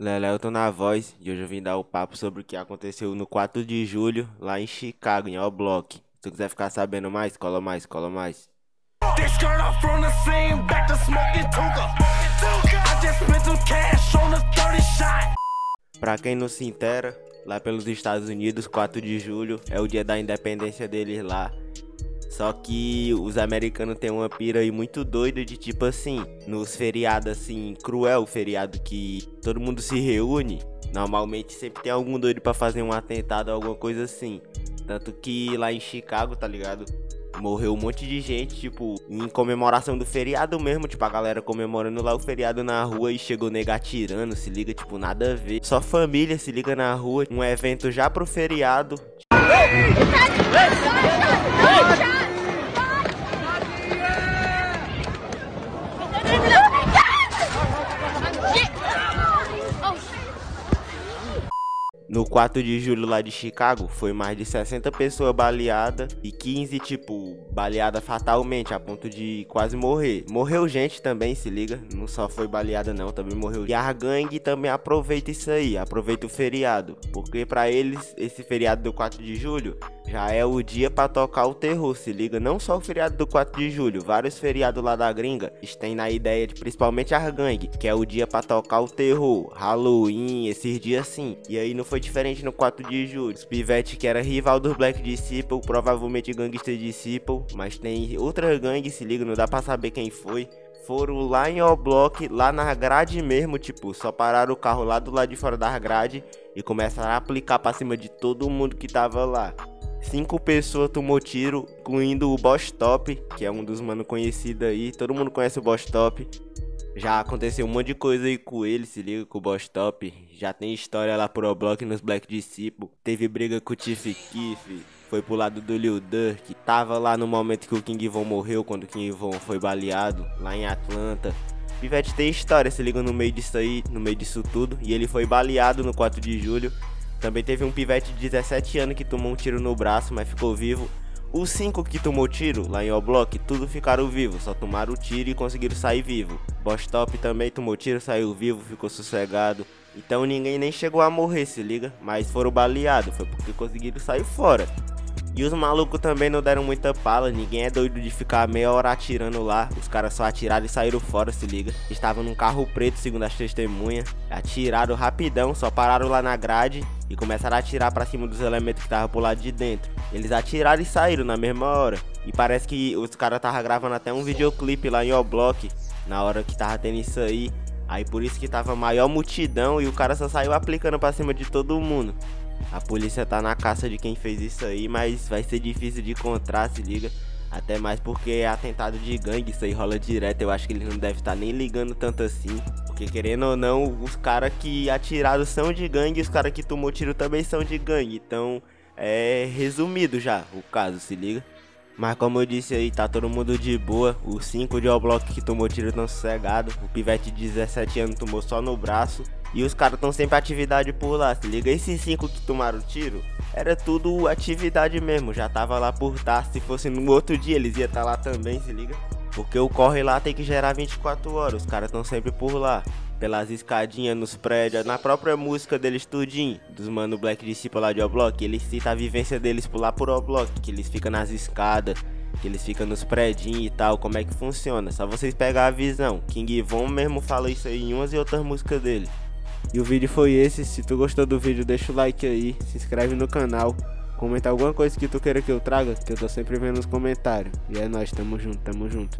Eu tô na voz e hoje eu vim dar o papo sobre o que aconteceu no 4 de julho lá em Chicago, em All Block. Se tu quiser ficar sabendo mais, cola mais, cola mais. Pra quem não se intera, lá pelos Estados Unidos, 4 de julho é o dia da independência deles lá. Só que os americanos têm uma pira aí muito doida de tipo assim, nos feriados assim, cruel, feriado que todo mundo se reúne, normalmente sempre tem algum doido para fazer um atentado, alguma coisa assim. Tanto que lá em Chicago, tá ligado? Morreu um monte de gente, tipo, em comemoração do feriado mesmo, tipo, a galera comemorando lá o feriado na rua e chegou negar tirando, se liga, tipo, nada a ver. Só família se liga na rua, um evento já pro feriado. No 4 de julho lá de Chicago, foi mais de 60 pessoas baleadas e 15, tipo, baleada fatalmente, a ponto de quase morrer. Morreu gente também, se liga, não só foi baleada não, também morreu. E a gangue também aproveita isso aí, aproveita o feriado, porque para eles esse feriado do 4 de julho já é o dia para tocar o terror, se liga. Não só o feriado do 4 de julho, vários feriados lá da gringa têm na ideia de principalmente a gangue, que é o dia para tocar o terror, Halloween, esses dias assim. E aí não foi diferente no 4 de julho. Os Pivete, que era rival dos Black Disciple, provavelmente gangster Disciple, mas tem outra gangue, se liga, não dá para saber quem foi foram lá em O-Block, lá na grade mesmo, tipo, só pararam o carro lá do lado de fora da grade e começaram a aplicar pra cima de todo mundo que tava lá. Cinco pessoas tomou tiro, incluindo o Boss Top, que é um dos mano conhecido aí. Todo mundo conhece o Boss Top. Já aconteceu um monte de coisa aí com ele, se liga com o Boss Top. Já tem história lá pro Oblock nos Black Disciple. Teve briga com o Tiff Kiff. Foi pro lado do Lil Durk. Tava lá no momento que o King Von morreu, quando o King Von foi baleado, lá em Atlanta. Pivete tem história, se liga no meio disso aí, no meio disso tudo. E ele foi baleado no 4 de julho. Também teve um pivete de 17 anos que tomou um tiro no braço, mas ficou vivo. Os 5 que tomou tiro lá em O-Block, tudo ficaram vivos, só tomaram o tiro e conseguiram sair vivo. Boss Top também tomou tiro, saiu vivo, ficou sossegado. Então ninguém nem chegou a morrer, se liga, mas foram baleados, foi porque conseguiram sair fora. E os malucos também não deram muita pala, ninguém é doido de ficar meia hora atirando lá. Os caras só atiraram e saíram fora, se liga. Estavam num carro preto, segundo as testemunhas. Atiraram rapidão, só pararam lá na grade e começaram a atirar para cima dos elementos que estavam pro lado de dentro. Eles atiraram e saíram na mesma hora. E parece que os caras estavam gravando até um videoclipe lá em O-Block, na hora que tava tendo isso aí. Aí por isso que tava maior multidão e o cara só saiu aplicando pra cima de todo mundo. A polícia tá na caça de quem fez isso aí, mas vai ser difícil de encontrar, se liga. Até mais porque é atentado de gangue, isso aí rola direto. Eu acho que eles não devem estar tá nem ligando tanto assim. Porque querendo ou não, os caras que atiraram são de gangue os caras que tomou tiro também são de gangue. Então é resumido já o caso, se liga. Mas como eu disse aí, tá todo mundo de boa. Os 5 de All Block que tomou tiro tão sossegado. O pivete de 17 anos tomou só no braço. E os caras tão sempre atividade por lá, se liga? Esses 5 que tomaram tiro, era tudo atividade mesmo. Já tava lá por estar. Se fosse no outro dia, eles iam estar tá lá também, se liga? Porque o corre lá tem que gerar 24 horas. Os caras tão sempre por lá pelas escadinhas nos prédios, na própria música deles tudinho, dos mano Black Disciple lá de Oblock, eles citam a vivência deles por lá por Oblock, que eles ficam nas escadas, que eles ficam nos prédios e tal, como é que funciona. Só vocês pegar a visão. King Von mesmo fala isso aí em umas e outras músicas dele. E o vídeo foi esse, se tu gostou do vídeo deixa o like aí, se inscreve no canal, comenta alguma coisa que tu queira que eu traga, que eu tô sempre vendo nos comentários. E é nóis, tamo junto, tamo junto.